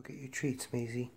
Go get your treats, Maisy.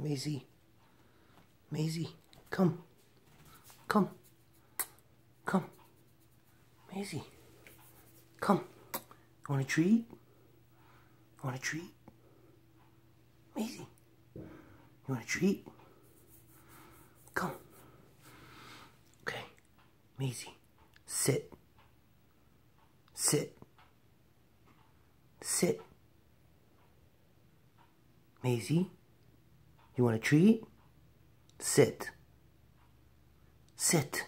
Maisy. Maisy, come. Come. Come. Maisy. Come. Want a treat? Want a treat? Maisy. You want a treat? Come. Okay. Maisy. Sit. Sit. Sit. Maisy. You want a treat? Sit. Sit.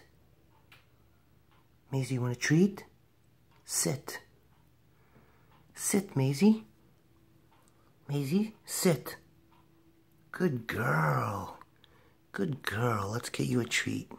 Maisy, you want a treat? Sit. Sit, Maisy. Maisy, sit. Good girl. Good girl. Let's get you a treat.